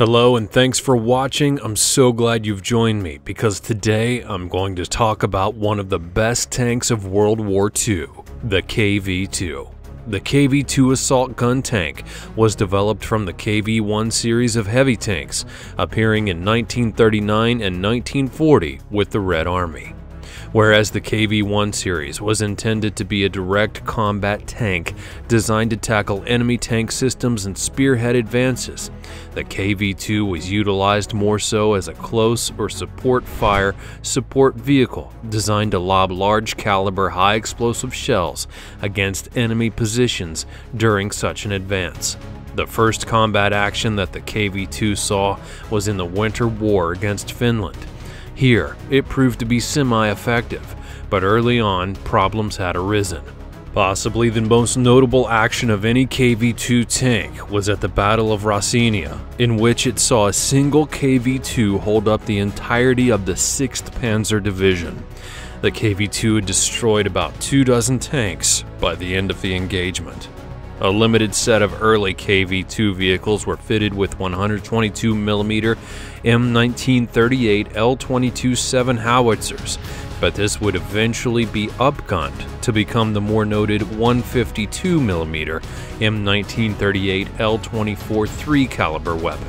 Hello and thanks for watching. I'm so glad you've joined me because today I'm going to talk about one of the best tanks of World War II, the KV-2. The KV-2 assault gun tank was developed from the KV-1 series of heavy tanks, appearing in 1939 and 1940 with the Red Army whereas the KV-1 series was intended to be a direct combat tank designed to tackle enemy tank systems and spearhead advances. The KV-2 was utilized more so as a close or support fire support vehicle designed to lob large caliber high explosive shells against enemy positions during such an advance. The first combat action that the KV-2 saw was in the Winter War against Finland. Here, it proved to be semi-effective, but early on, problems had arisen. Possibly the most notable action of any KV-2 tank was at the Battle of Raseiniai, in which it saw a single KV-2 hold up the entirety of the 6th Panzer Division. The KV-2 had destroyed about two dozen tanks by the end of the engagement. A limited set of early KV-2 vehicles were fitted with 122mm M1938 L22-7 howitzers, but this would eventually be upgunned to become the more noted 152mm M1938 L24-3 caliber weapon.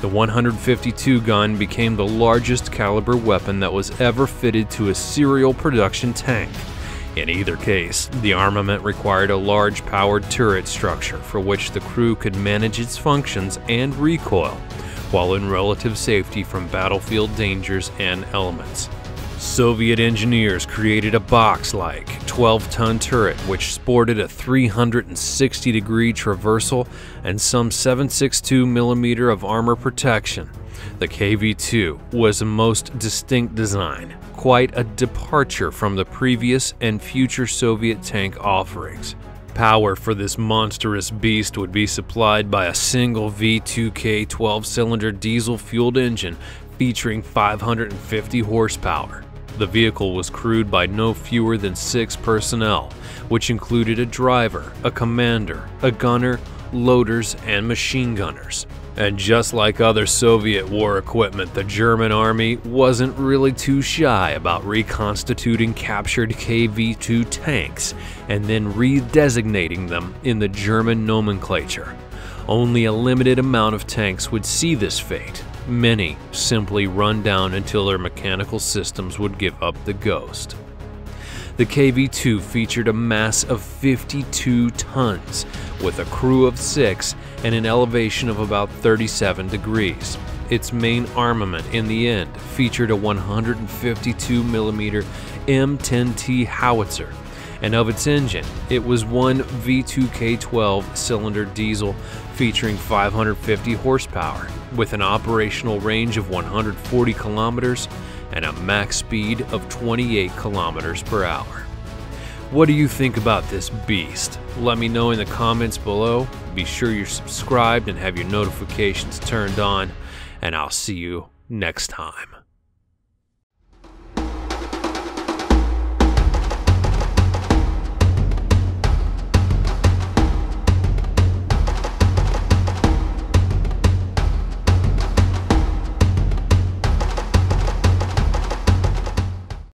The 152 gun became the largest caliber weapon that was ever fitted to a serial production tank. In either case, the armament required a large powered turret structure for which the crew could manage its functions and recoil, while in relative safety from battlefield dangers and elements. Soviet engineers created a box-like 12-ton turret which sported a 360-degree traversal and some 762mm of armor protection. The KV-2 was a most distinct design, quite a departure from the previous and future Soviet tank offerings. Power for this monstrous beast would be supplied by a single V2K 12-cylinder diesel-fueled engine featuring 550 horsepower. The vehicle was crewed by no fewer than six personnel, which included a driver, a commander, a gunner, loaders, and machine gunners. And just like other Soviet war equipment, the German army wasn't really too shy about reconstituting captured KV-2 tanks and then redesignating them in the German nomenclature. Only a limited amount of tanks would see this fate. Many simply run down until their mechanical systems would give up the ghost. The KV-2 featured a mass of 52 tons, with a crew of six and an elevation of about 37 degrees. Its main armament in the end featured a 152mm M10T howitzer, and of its engine, it was one V2K12 cylinder diesel featuring 550 horsepower with an operational range of 140 kilometers and a max speed of 28 kilometers per hour. What do you think about this beast? Let me know in the comments below. Be sure you're subscribed and have your notifications turned on, and I'll see you next time.